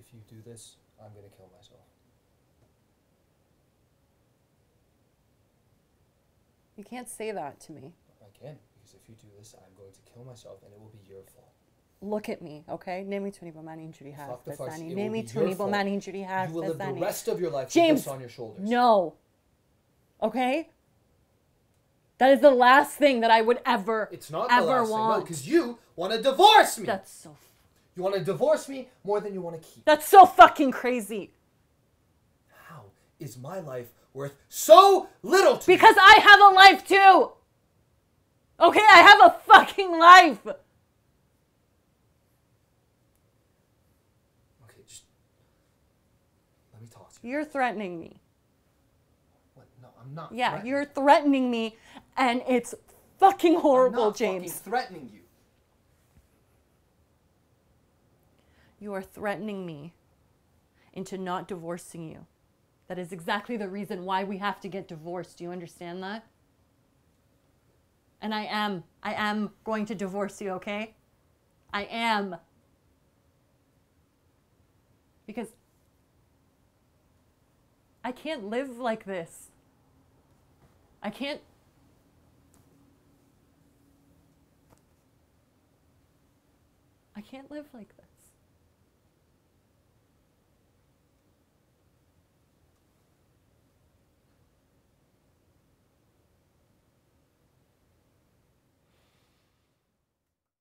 if you do this, I'm gonna kill myself. You can't say that to me. I can because if you do this, I'm going to kill myself, and it will be your fault. Look at me, okay? Ba maninjuri Fuck the fucks, hasbasani. it will be Name-i your fault. ba maninjuri You will live the rest of your life with James, this on your shoulders. No. Okay? That is the last thing that I would ever, It's not ever the last want. thing, because you want to divorce me. That's so. You want to divorce me more than you want to keep. That's so fucking crazy. How is my life worth so little to Because I have a life too. Okay, I have a fucking life. you? Okay, just let me talk to you. You're threatening me. What? No, I'm not. Yeah, you're threatening me, and it's fucking horrible, I'm not fucking James. threatening you. You are threatening me into not divorcing you. That is exactly the reason why we have to get divorced. Do you understand that? And I am. I am going to divorce you, okay? I am. Because I can't live like this. I can't. I can't live like this.